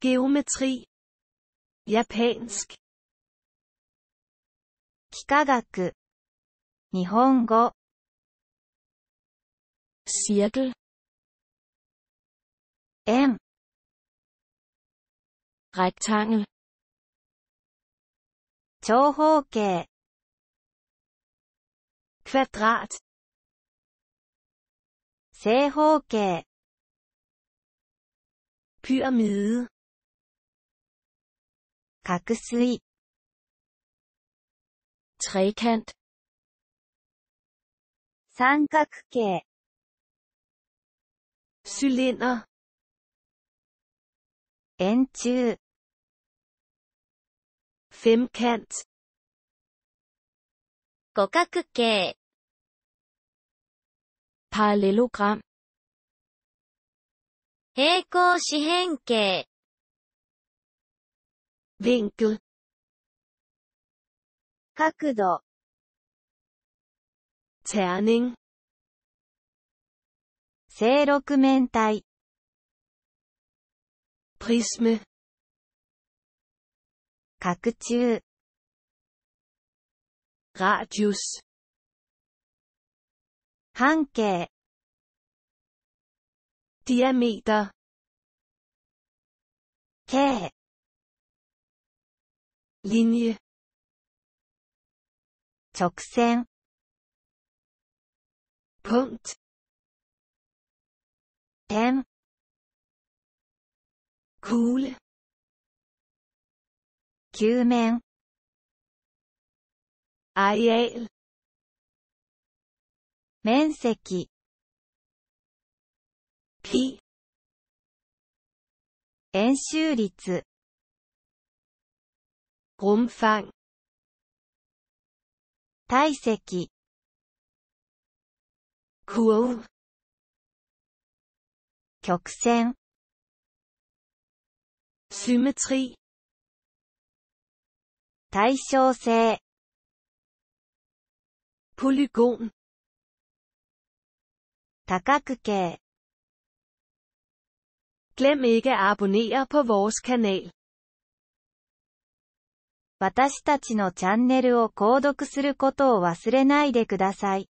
Geometri. Japansk. 幾何学。日本語。 cirkel, 円。 rektangel, 長方形。 Kvadrat. 正方形。 Pyramide. 角錐。垂剣。三角形。シュリンダー。円柱。フィムケンツ。五角形。パレログラム。平行四辺形。Vinkel. 角度。Terning. 正六面体。Prisme. 角柱。Radius. 半径。Diameter. 径。Linje. 直線。Punkt. 点。Kugle. 球面。Areal. 面積。p 円周率。Rumfang. 体積。 Kurve. 曲線。 Symmetri. 対称性。 Polygon. 多角形。 Glem ikke at abonnere på vores kanal. 私たちのチャンネルを購読することを忘れないでください。